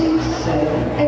six, seven, eight.